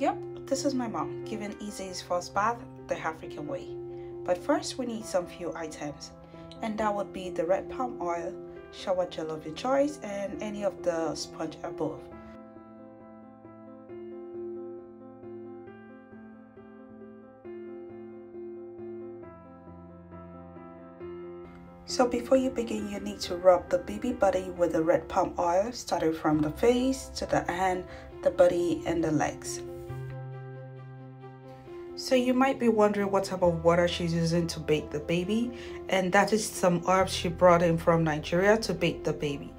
Yep, this is my mom giving Izzy's first bath the African way. But first we need some few items and that would be the red palm oil, shower gel of your choice and any of the sponge above. So before you begin, you need to rub the baby body with the red palm oil, starting from the face to the hand, the body and the legs. So you might be wondering what type of water she's using to bake the baby and that is some herbs she brought in from Nigeria to bake the baby.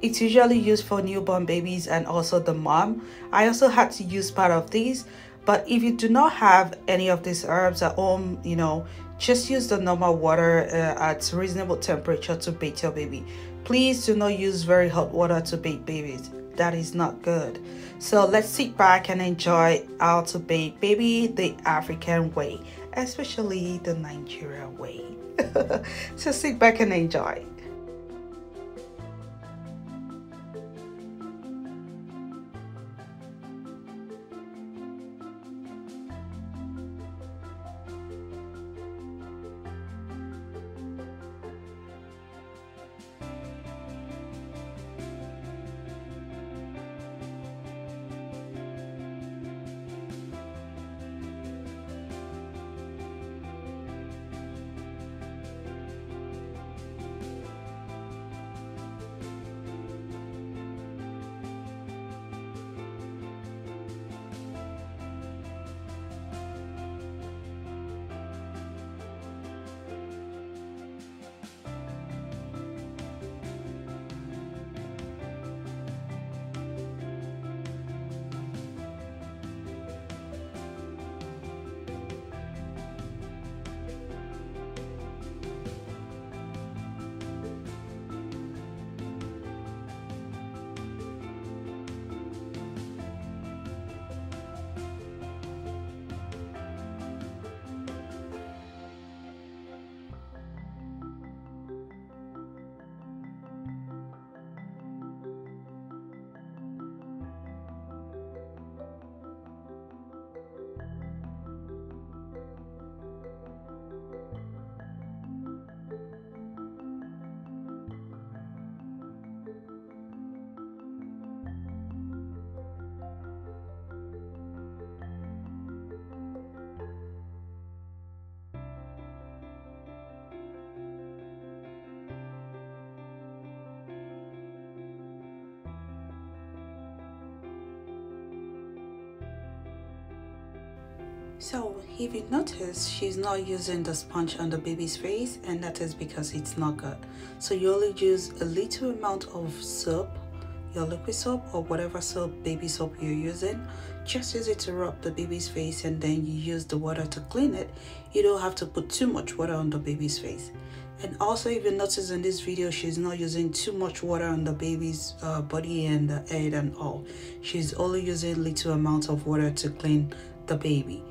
It's usually used for newborn babies and also the mom. I also had to use part of these but if you do not have any of these herbs at home, you know, just use the normal water uh, at reasonable temperature to bathe your baby. Please do not use very hot water to bathe babies. That is not good. So let's sit back and enjoy how to bathe baby the African way, especially the Nigeria way. so sit back and enjoy. So if you notice, she's not using the sponge on the baby's face and that is because it's not good. So you only use a little amount of soap, your liquid soap or whatever soap, baby soap you're using. Just use it to rub the baby's face and then you use the water to clean it. You don't have to put too much water on the baby's face. And also if you notice in this video, she's not using too much water on the baby's uh, body and the head and all. She's only using little amount of water to clean the baby.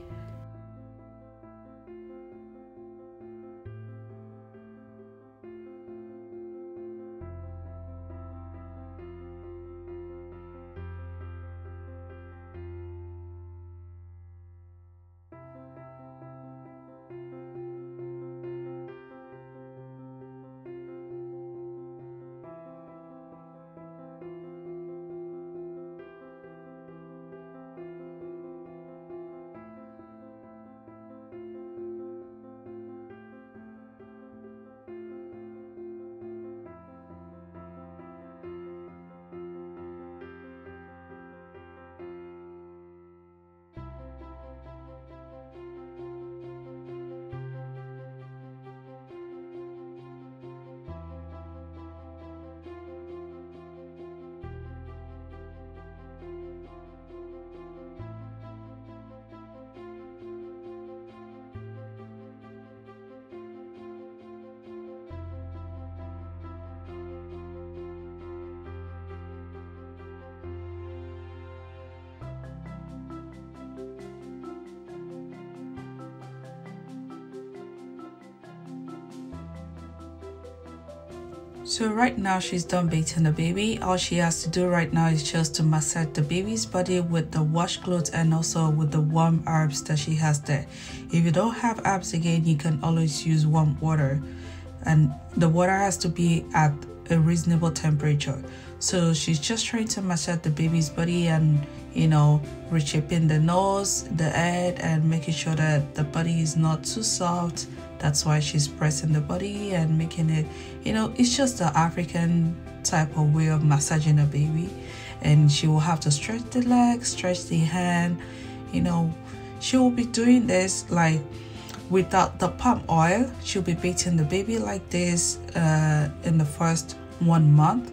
So right now she's done bathing the baby. All she has to do right now is just to massage the baby's body with the washcloth and also with the warm herbs that she has there. If you don't have herbs again, you can always use warm water. And the water has to be at a reasonable temperature. So she's just trying to massage the baby's body and, you know, reshaping the nose, the head, and making sure that the body is not too soft that's why she's pressing the body and making it you know it's just the african type of way of massaging a baby. And she will have to stretch the leg stretch the hand you know. She will be doing this like without the palm oil. She'll be beating the baby like this uh, in the first one month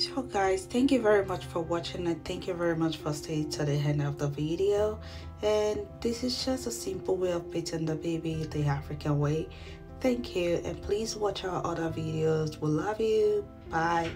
so guys thank you very much for watching and thank you very much for staying to the end of the video. And this is just a simple way of beating the baby the african way. Thank you and please watch our other videos. We love you. Bye